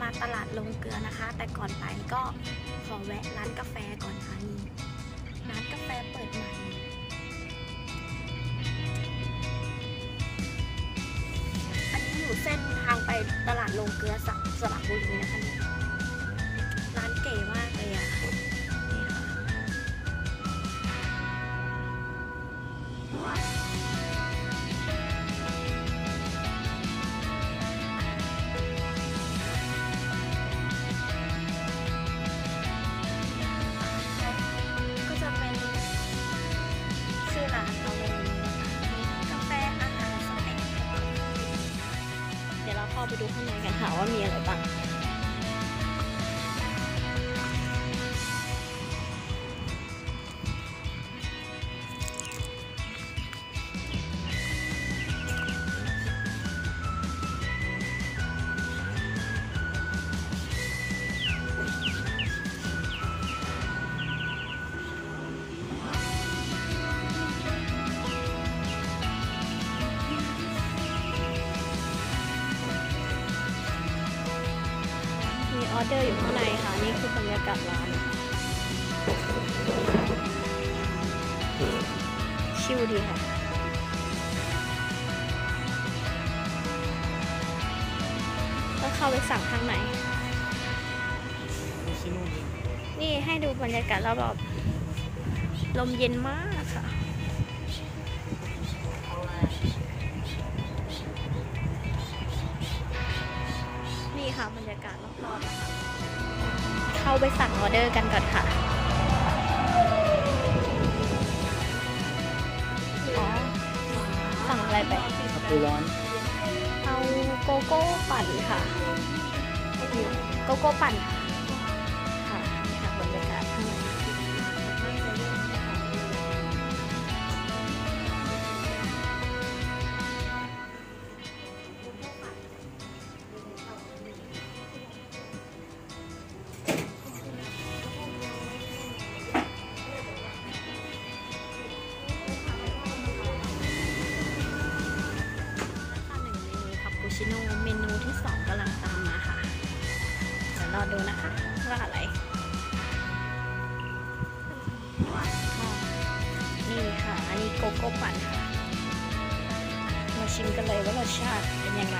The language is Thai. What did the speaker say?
มาตลาดลงเกลือนะคะ แต่ก่อนไปก็ขอแวะร้านกาแฟก่อนค่ะนี่ร้านกาแฟเปิดใหม่อันนี้อยู่เส้นทางไปตลาดลงเกลือสักสระบุรีนะคะนี่ร้านเก๋มากเลยอะนี่ค่ะ เราเข้าไปดูข้างในกันค่ะว่ามีอะไรบ้าง ออเดอร์อยู่ข้างในค่ะ นี่คือบรรยากาศร้านชิลดีค่ะ ก็เข้าไปสั่งข้างในชิโน่นี่นี่ให้ดูบรรยากาศรอบๆลมเย็นมากค่ะ เข้าไปสั่งออเดอร์กันก่อนค่ะอ๋อสั่งอะไรไปคาปูร้อน เอาโกโก้ปั่นค่ะ โกโก้ปั่นค่ะค่ะ ชิโน่เมนูที่สองกำลังตามมาค่ะเดี๋ยวรอดูนะคะว่าอะไรนี่ค่ะ อันนี้โกโก้ปั่นค่ะ มาชิมกันเลยว่ารสชาติเป็นยังไง